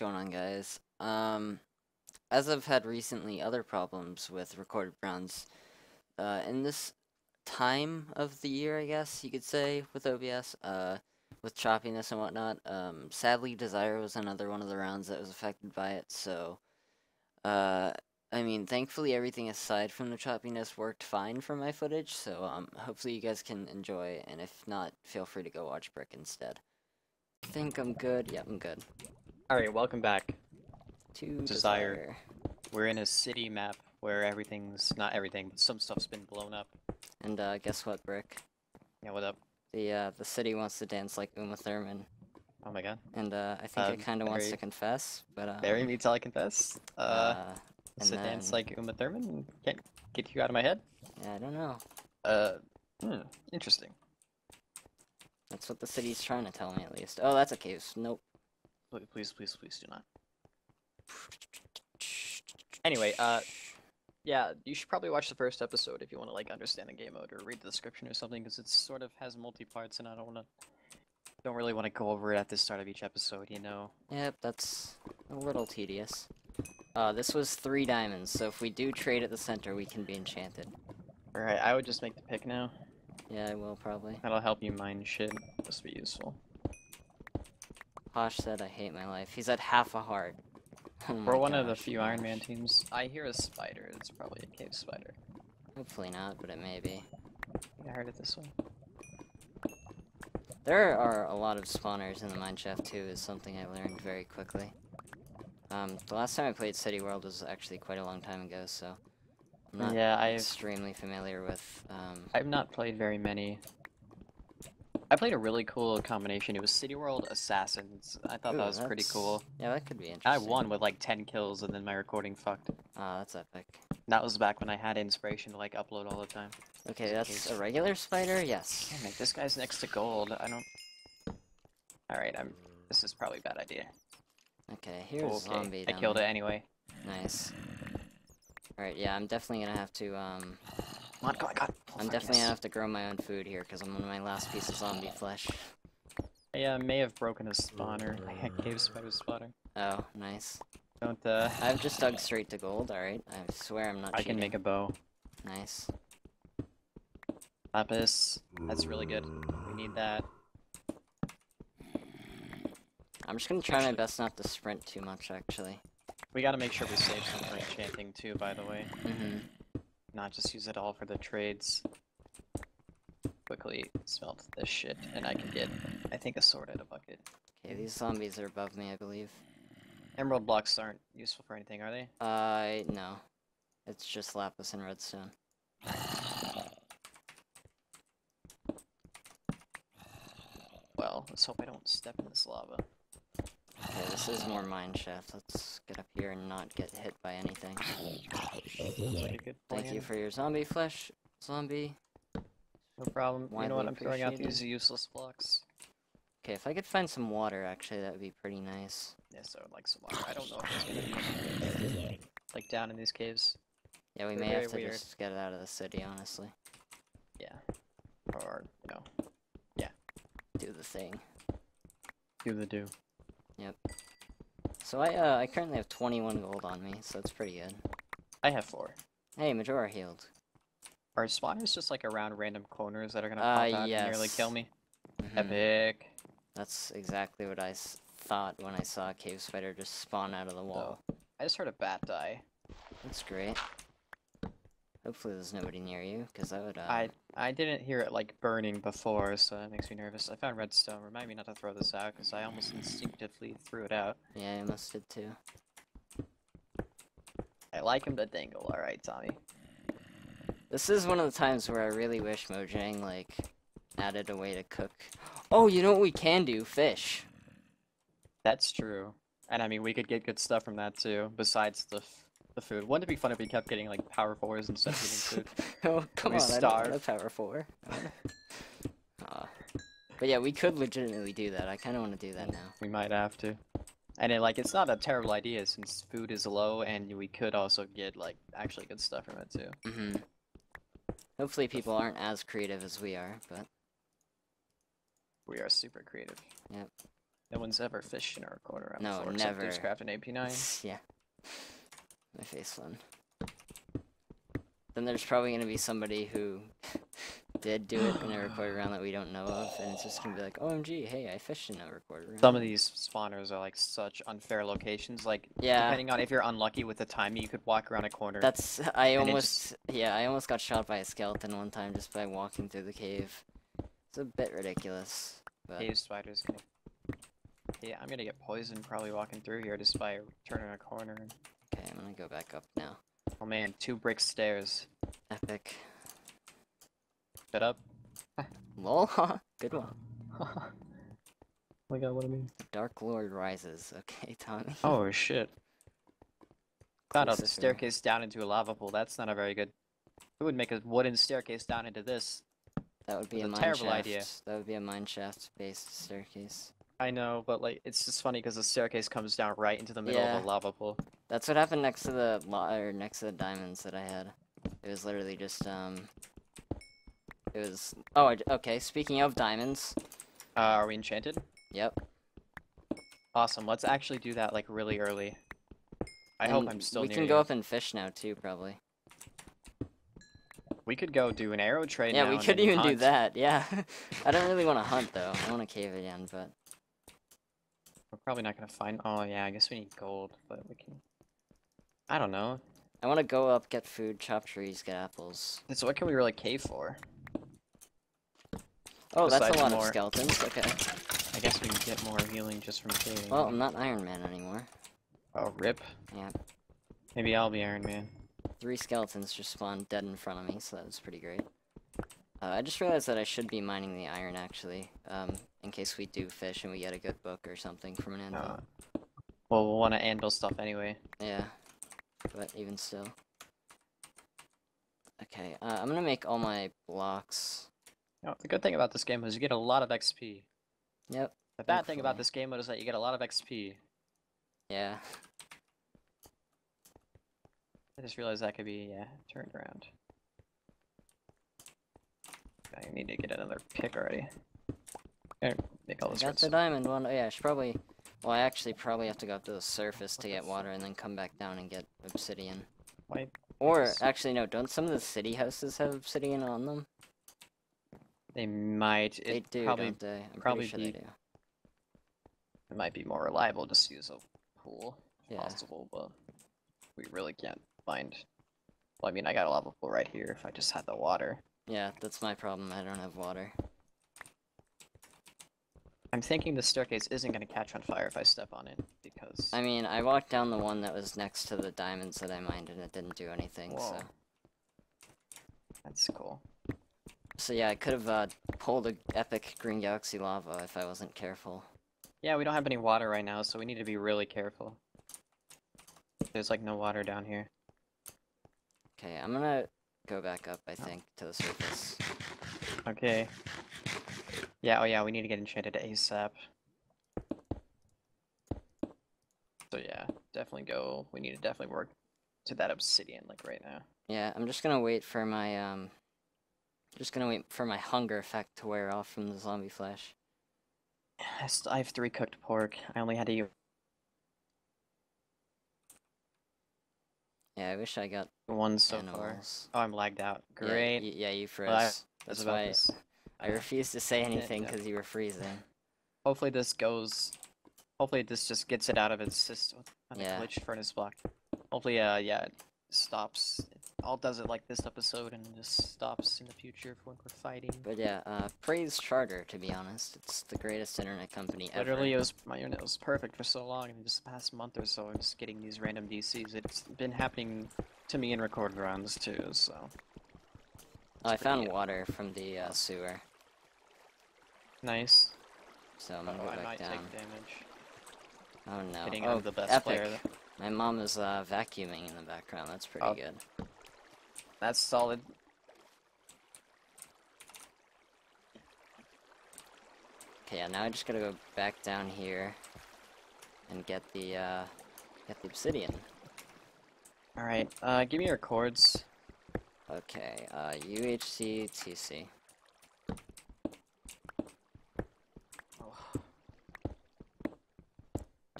going on, guys? Um, as I've had recently other problems with recorded rounds, uh, in this time of the year, I guess you could say, with OBS, uh, with choppiness and whatnot, um, sadly, Desire was another one of the rounds that was affected by it, so, uh, I mean, thankfully, everything aside from the choppiness worked fine for my footage, so, um, hopefully you guys can enjoy, and if not, feel free to go watch Brick instead. I think I'm good. Yeah, I'm good. Alright, welcome back. To Desire. Desire. We're in a city map where everything's not everything, but some stuff's been blown up. And uh, guess what, Brick? Yeah, what up? The uh, the city wants to dance like Uma Thurman, Oh my god. and uh, I think Um, it kind of wants to confess, but uh, Very me till I confess. Uh, uh, it's a and dance like Uma Thurman. Can't get you out of my head. yeah, I don't know. Uh, hmm, interesting. That's what the city's trying to tell me, at least. Oh, that's a case. Nope. Pl- Please, please, please do not. Anyway, uh, yeah, you should probably watch the first episode if you want to like understand the game mode or read the description or something, because it sort of has multi parts, and I don't want to, don't really want to go over it at the start of each episode, you know. Yep, that's a little tedious. Uh, this was three diamonds, so if we do trade at the center, we can be enchanted. All right, I would just make the pick now. Yeah, I will probably. That'll help you mine shit. Just be useful. Posh said, "I hate my life." He's at half a heart. Oh We're one of the gosh, few Iron Man teams. I hear a spider. It's probably a cave spider. Hopefully not, but it may be. I heard it this way. There are a lot of spawners in the mineshaft too, is something I learned very quickly. Um, the last time I played City World was actually quite a long time ago, so I'm not Yeah, I've extremely familiar with. Um, I've not played very many. I played a really cool combination. It was City World Assassins. I thought ooh, that was pretty cool. Yeah, that could be interesting. I won with like 10 kills and then my recording fucked. Ah, that's epic. That was back when I had inspiration to like upload all the time. Okay, that's a regular spider. Yes. Damn it, this guy's next to gold. I don't. Alright, I'm. This is probably a bad idea. Okay, here's okay, zombie. I killed it anyway. Nice. All right, yeah, I'm definitely gonna have to. Um, Come on, come on, come on. Oh, I'm definitely yes. gonna have to grow my own food here because I'm on my last piece of zombie flesh. I uh, may have broken a spawner. I cave spider spawner. Oh, nice. Don't, uh. I've just dug straight to gold. All right, I swear I'm not. I can make a bow. Nice. Lapis. That's really good. We need that. I'm just gonna try my best not to sprint too much, actually. We gotta make sure we save some for enchanting too, by the way. Mm-hmm. Not just use it all for the trades. Quickly smelt this shit, and I can get, I think, a sword out of bucket. Okay, these zombies are above me, I believe. Emerald blocks aren't useful for anything, are they? Uh, no. It's just lapis and redstone. Well, let's hope I don't step in this lava. Okay, this is more mine shaft. Let's get up here and not get hit by anything. That's like a good Thank you for your zombie flesh, zombie. No problem. You know what? I'm throwing out these useless blocks. Okay, if I could find some water, actually, that would be pretty nice. Yes, I would like some water. I don't know if there's gonna be like down in these caves. Yeah, we They're may have to weird. just get it out of the city, honestly. Yeah. Or you know, Do the thing. do the do. So I, uh, I currently have 21 gold on me, so that's pretty good. I have four. Hey, Majora healed. Are spawners just like around random corners that are gonna Uh, pop out and nearly kill me? Mhm. Epic. That's exactly what I s- thought when I saw a cave spider just spawn out of the wall. Oh. I just heard a bat die. That's great. Hopefully there's nobody near you, because that would, uh... I I didn't hear it like burning before, so that makes me nervous. I found redstone. Remind me not to throw this out because I almost instinctively threw it out. Yeah, I must did too. I like him to dangle. All right, Tommy. This is one of the times where I really wish Mojang, like, added a way to cook. Oh, you know what we can do? Fish. That's true. And I mean, we could get good stuff from that too. Besides the the food. Wouldn't it be fun if we kept getting like power fours instead of getting food? oh, come We on, I don't power four. I. But yeah, we could legitimately do that. I kind of want to do that now. We might have to. And it, like, it's not a terrible idea since food is low, and we could also get like actually good stuff from it too. hmm Hopefully people aren't as creative as we are, but We are super creative. Yep. No one's ever fished in a recorder round No, never. Deucecraft and AP9. yeah. My face one. Then there's probably gonna be somebody who did do it in a recorded round that we don't know of, and it's just gonna be like, OMG, hey, I fished in a recorded round. Some of these spawners are like such unfair locations. Like Yeah. depending on if you're unlucky with the timing, you could walk around a corner. That's I almost yeah I almost got shot by a skeleton one time just by walking through the cave. It's a bit ridiculous, but Cave spiders gonna. Yeah, I'm gonna get poisoned probably walking through here just by turning a corner. Okay, I'm gonna go back up now. Oh man, two brick stairs. Epic. Shut up. Lol, good one. oh my god, what do I mean? Dark Lord rises. Okay, Tommy. Oh shit. Found out the staircase down into a lava pool. That's not a very good. Who would make a wooden staircase down into this? That would be a a terrible shaft. idea. That would be a mine shaft based staircase. I know, but like, it's just funny because the staircase comes down right into the middle of Yeah. a lava pool. That's what happened next to the or next to the diamonds that I had. It was literally just um. It was oh I okay. Speaking of diamonds, Uh, are we enchanted? yep. Awesome. Let's actually do that like really early. I hope I'm still We can you. go up and fish now too, probably. We could go do an arrow trade Yeah, we could even do that. Yeah. I don't really want to hunt though. I want to cave again, but We're probably not gonna find. Oh yeah, I guess we need gold, but we can. I don't know. I want to go up, get food, chop trees, get apples. So what can we really cave for? Oh, that's a lot more- of skeletons. Okay. I guess we can get more healing just from caving. Well, I'm not Iron Man anymore. Oh rip. Yeah. Maybe I'll be Iron Man. Three skeletons just spawned dead in front of me, so that was pretty great. Uh, I just realized that I should be mining the iron actually, um, in case we do fish and we get a good book or something from an anvil. Uh, well, we'll want to anvil stuff anyway. Yeah, but even still. Okay, uh, I'm gonna make all my blocks. No, the good thing about this game is you get a lot of XP. Yep. The bad thing about this game mode is that you get a lot of XP. Yeah. I just realized that could be yeah turned around. I need to get another pick already. There, make all this got red the diamond one. Oh yeah, I should probably. Well, I actually probably have to go up to the surface to get water and then come back down and get obsidian. Why? Or actually, no. Don't some of the city houses have obsidian on them? They might. It they do, probably don't they? I'm probably pretty sure be- they do. it might be more reliable just to use a pool if Yeah. possible, but we really can't find. Well, I mean, I got a lava pool right here. If I just had the water, Yeah, that's my problem. I don't have water. I'm thinking the staircase isn't going to catch on fire if I step on it because. I mean, I walked down the one that was next to the diamonds that I mined, and it didn't do anything. So, That's cool. so yeah, I could have uh, pulled a epic green galaxy lava if I wasn't careful. Yeah, we don't have any water right now, so we need to be really careful. There's like no water down here. Okay, I'm gonna go back up. I think to the surface. Okay. Yeah, oh yeah, we need to get enchanted ASAP. So yeah, definitely go. We need to definitely work to that obsidian like right now. Yeah, I'm just gonna wait for my um. Just gonna wait for my hunger effect to wear off from the zombie flesh. I, have three cooked pork. I only had to use Yeah, I wish I got one so far. Oh, I'm lagged out. Yeah, Great. y- Yeah, you froze. Well, I- That's That's about why. I refuse to say anything because you were freezing. Hopefully this goes. Hopefully this just gets it out of its system. Yeah. glitch furnace block. Hopefully, uh, yeah, it stops. It all does it like this episode and just stops in the future for when we're fighting. But yeah, uh, praise Charter. To be honest, it's the greatest internet company ever. Literally, it was my internet was perfect for so long, and just the past month or so, I'm just getting these random DCs. It's been happening to me in record rounds too. So Oh, I found water from the uh, sewer, nice. so I'm Oh, gonna go I back might down. take damage. Oh no! Hitting oh, I'm the best epic! player. My mom is uh, vacuuming in the background. That's pretty Oh. good. That's solid. Okay, yeah. Now I just gotta go back down here and get the uh, get the obsidian. All right. Uh, give me your chords. Okay, uh, UHC TC.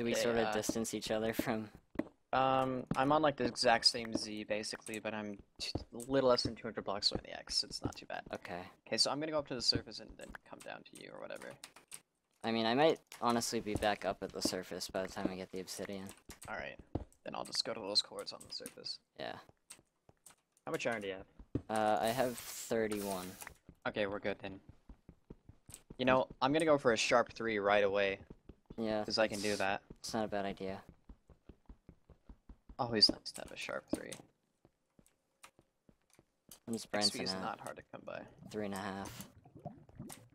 Do we sort of uh, distance each other from? Um, I'm on like the exact same Z basically, but I'm t- a little less than 200 blocks away in the X. It's not too bad. Okay. Okay, so I'm gonna go up to the surface and then come down to you or whatever. I mean, I might honestly be back up at the surface by the time I get the obsidian. All right, then I'll just go to those cords on the surface. Yeah. How much iron do you have? Uh, I have 31. Okay, we're good then. You know, I'm gonna go for a sharp three right away Yeah. because I can do that. It's not a bad idea. Always nice to have a sharp three. I'm just Branson is not hard to come by. three and a half.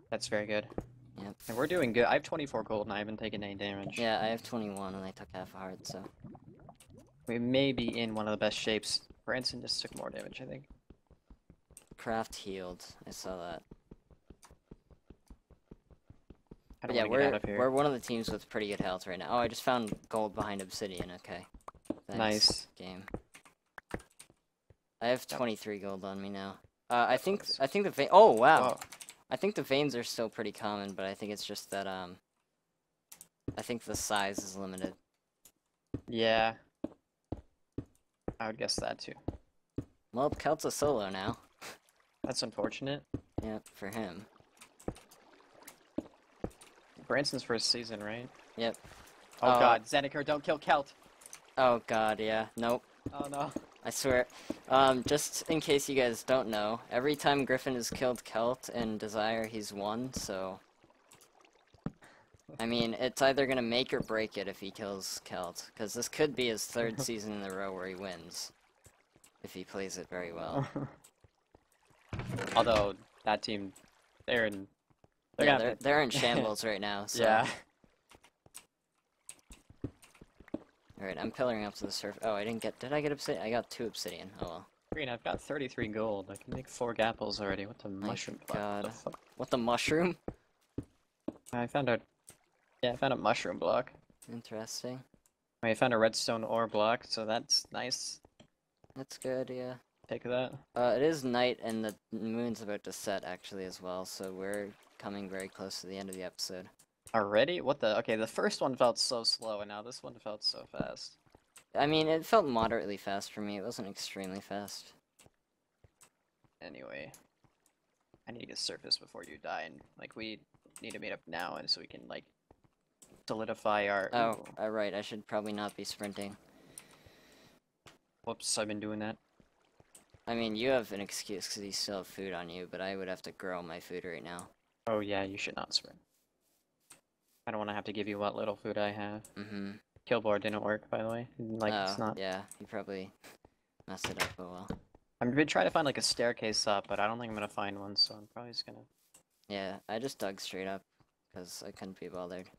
That's very good. Yep. And we're doing good. I have 24 gold and I haven't taken any damage. Yeah, I have 21 and I took half a heart, so. We may be in one of the best shapes. Branson just took more damage, I think. Craft healed. I saw that. I don't yeah, get out we're of here. we're one of the teams with pretty good health right now. Oh, I just found gold behind obsidian. Okay. Thanks, Nice. game. I have 23 gold on me now. Uh, I think. I think the vein. Oh wow. Whoa. I think the veins are still pretty common, but I think it's just that um. I think the size is limited. Yeah. I would guess that too. Well, Kelt's a solo now. That's unfortunate. Yep, for him. Branson's first season, right? Yep. Oh Uh, god, Zeniker, don't kill Kelt! Oh god, yeah. Nope. Oh no. I swear. Um, just in case you guys don't know, every time Griffin has killed Kelt in Desire, he's won, so... I mean, it's either gonna make or break it if he kills Kelt, because this could be his third season in a row where he wins. If he plays it very well. Although, that team, they're in... They're yeah, they're, they're in shambles right now, so... Yeah. Alright, I'm pillaring up to the surface. Oh, I didn't get... Did I get obsidian? I got two obsidian. Oh well. Green, I've got 33 gold. I can make four gapples already. What the My mushroom block? What the God. What, the mushroom? I found a... Yeah, I found a mushroom block. Interesting. I found a redstone ore block, so that's nice. That's good, yeah. Take that. Uh, it is night and the moon's about to set actually as well, so we're coming very close to the end of the episode. Already? What the? Okay, the first one felt so slow, and now this one felt so fast. I mean, it felt moderately fast for me. It wasn't extremely fast. Anyway, I need to get surface before you die, and like we need to meet up now, and so we can like solidify our. Oh, uh, right. I should probably not be sprinting. whoops! I've been doing that. I mean, you have an excuse because you still have food on you, but I would have to grow my food right now. Oh yeah, you should not sprint. I don't want to have to give you what little food I have. Mm-hmm. Killboard didn't work, by the way. Like oh, it's not. yeah. You probably messed it up. Oh well. I'm gonna try to find like a staircase up, but I don't think I'm gonna find one, so I'm probably just gonna. Yeah, I just dug straight up because I couldn't be bothered.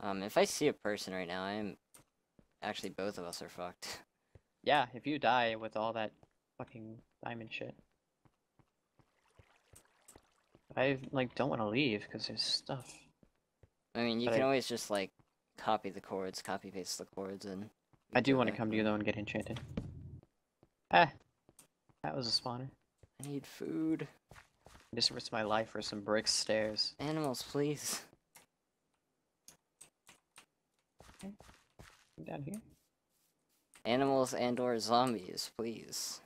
Um, if I see a person right now, I am actually both of us are fucked. Yeah, if you die with all that fucking diamond shit. I like don't want to leave because there's stuff. I mean, you But can I- always just like copy the chords, copy paste the chords, and. I do want to come to you though and get enchanted. Ah, that was a spawner. I need food. I just risked my life for some brick stairs. Animals, please. Down here. Animals and/or zombies, please.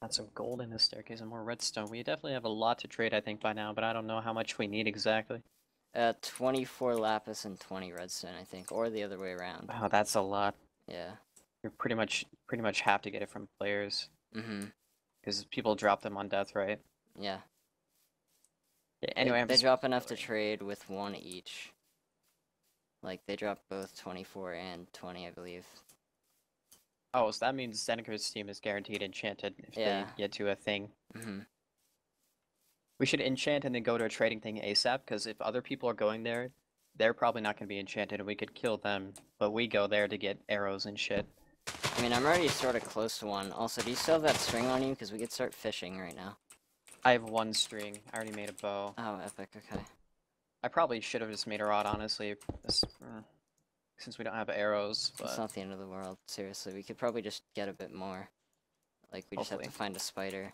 Got some gold in this staircase and more redstone. We definitely have a lot to trade, I think, by now, but I don't know how much we need exactly. Uh, 24 lapis and 20 redstone, I think, or the other way around. Wow, that's a lot. Yeah. You're pretty much, pretty much have to get it from players Mm-hmm. because people drop them on death, right? Yeah. Yeah, They- anyway, I'm they drop enough to trade with one each. Like they drop both 24 and 20, I believe. Oh, so that means Zeniker's team is guaranteed enchanted if Yeah. they get to a thing. Mm-hmm. We should enchant and then go to a trading thing ASAP, because if other people are going there, they're probably not going to be enchanted and we could kill them, but we go there to get arrows and shit. I mean, I'm already sort of close to one. Also, do you still have that string on you? Because we could start fishing right now. I have one string. I already made a bow. Oh, epic. Okay. I probably should have just made a rod, honestly, this- uh, since we don't have arrows, It's not the end of the world. Seriously, we could probably just get a bit more. Like, we just have to find a spider.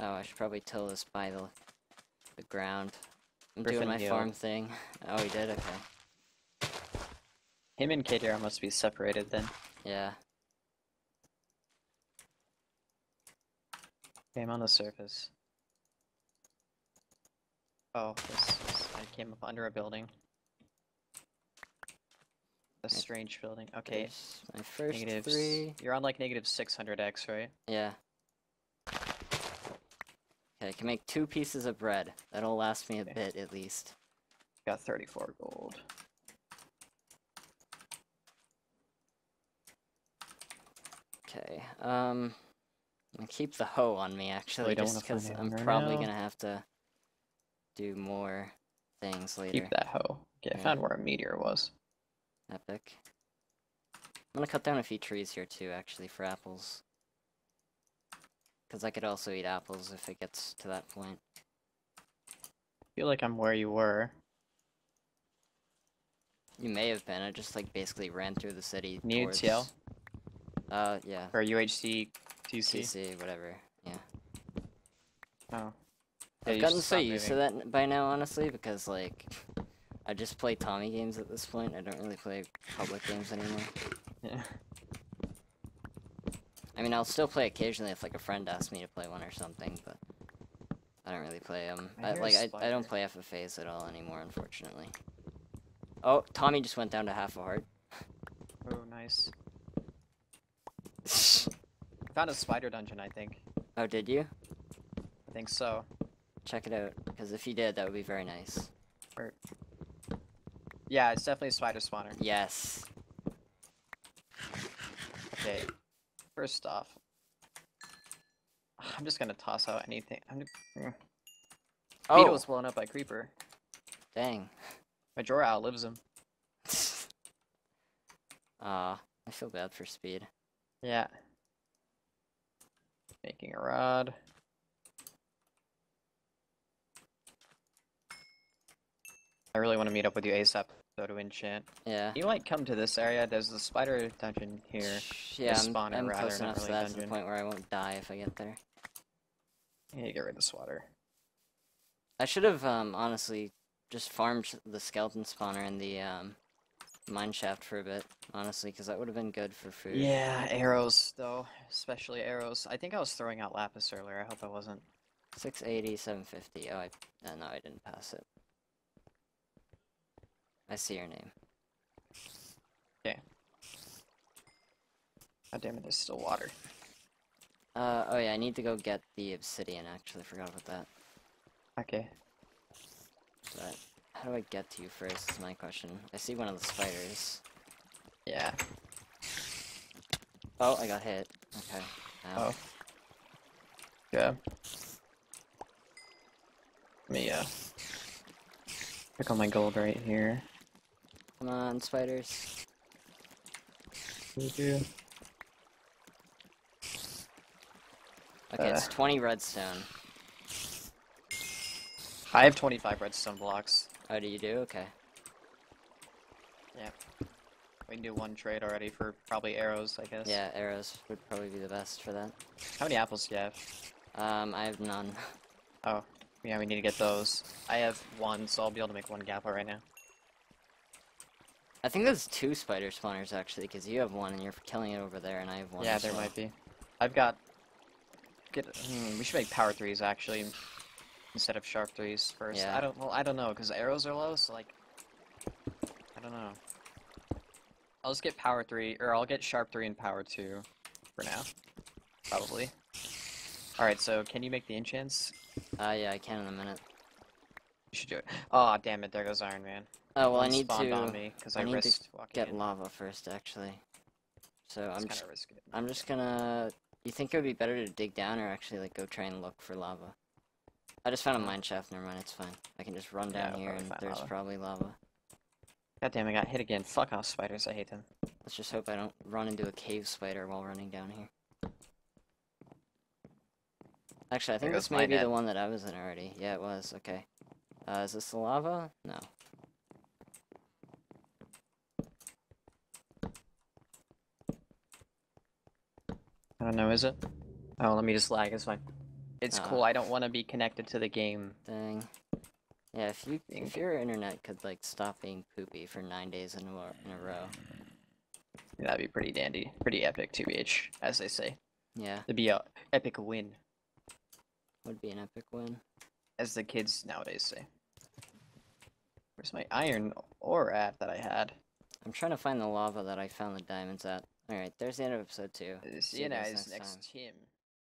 Oh, I should probably till this by the, the ground. I'm Griffin doing my Hill. farm thing. Oh, he did? Okay. Him and KDR must be separated then. Yeah. Came on the surface. Oh, this, this- I came up under a building. A strange building. Okay, There's my first three. You're on like negative 600x, right? Yeah. Okay, I can make two pieces of bread. That'll last me a Okay. bit at least. Got 34 gold. Okay. Um, gonna keep the hoe on me actually, don't just because I'm probably now. gonna have to do more things later. Keep that hoe. Okay, I found where a meteor was. Epic. I'm gonna cut down a few trees here too, actually, for apples. Because I could also eat apples if it gets to that point. feel like I'm where you were. You may have been. I just like basically ran through the city. New towards... TL? Uh, yeah. Or UHC TC. TC, whatever. Yeah. Oh. Yeah, I've gotten so used to that by now, honestly, because like I just play Tommy games at this point. I don't really play public games anymore. Yeah. I mean, I'll still play occasionally if like a friend asks me to play one or something, but I don't really play them. I I, like I, I don't spider. play FFAs at all anymore, unfortunately. Oh, Tommy just went down to half a heart. Oh, nice. Found a spider dungeon, I think. oh, did you? I think so. Check it out, because if you did, that would be very nice. Yeah, it's definitely a spider spawner. Yes. Okay. First off, I'm just gonna toss out anything. I'm just... Mm. Oh, Beetle was blown up by creeper. dang. Majora outlives him. Aw, I feel bad for Speed. Yeah. Making a rod. I really want to meet up with you ASAP though to enchant. Yeah. You might come to this area. There's a spider dungeon here. Yeah, I'm, spawner, I'm rather, close enough really that to the point where I won't die if I get there. I need to get rid of this water. I should have um, honestly just farmed the skeleton spawner in the um, mine shaft for a bit, honestly, because that would have been good for food. Yeah, arrows though, especially arrows. I think I was throwing out lapis earlier. I hope I wasn't. 680, 750. Oh, I, uh, no, I didn't pass it. I see your name. God damn it, there's still water. Uh, oh yeah, I need to go get the obsidian, actually, forgot about that. Okay. But how do I get to you first is my question. I see one of the spiders. Yeah. Oh, I got hit. Okay. Ow. Oh. Yeah. Let me uh pick on my gold right here. Come on, spiders. Okay, Okay, it's Uh. 20 redstone. I have 25 redstone blocks. Oh, do you do? Okay. Yeah. We can do one trade already for probably arrows, I guess. Yeah, arrows would probably be the best for that. How many apples do you have? Um, I have none. Oh, yeah, we need to get those. I have one, so I'll be able to make one gappa right now. I think there's two spider spawners actually, because you have one and you're killing it over there, and I have one. yeah, there well. might be. I've got. Get. Hmm, we should make power threes actually, instead of sharp threes first. Yeah. I don't. Well, I don't know because arrows are low, so like. I don't know. I'll just get power three, or I'll get sharp three and power two, for now. Probably. All right. So can you make the enchants? Uh, yeah, I can in a minute. You should do it. Oh damn it! There goes Iron Man. Oh well, I need to on me because I I, need to get in. lava first, actually. So I'm just, risky. I'm just gonna. You think it would be better to dig down or actually like go try and look for lava? I just found a mine shaft. Never mind, it's fine. I can just run down here and there's lava. probably lava. God damn! I got hit again. Fuck off, spiders. I hate them. Let's just hope I don't run into a cave spider while running down here. Actually, I think this may be the one that I was in already. Yeah, it was. Okay. Uh, is this the lava? No. I don't know, is it? Oh, let me just lag. It's fine. It's Ah. cool. I don't want to be connected to the game. Dang. Yeah, if you if your internet could like stop being poopy for nine days in a, in a row, That'd be pretty dandy, pretty epic, TBH, as they say. yeah, It'd be a epic win, would be an epic win. As the kids nowadays say. Where's my iron ore at that I had? I'm trying to find the lava that I found the diamonds at. All right, there's the end of episode two. Uh, See See you guys next next time.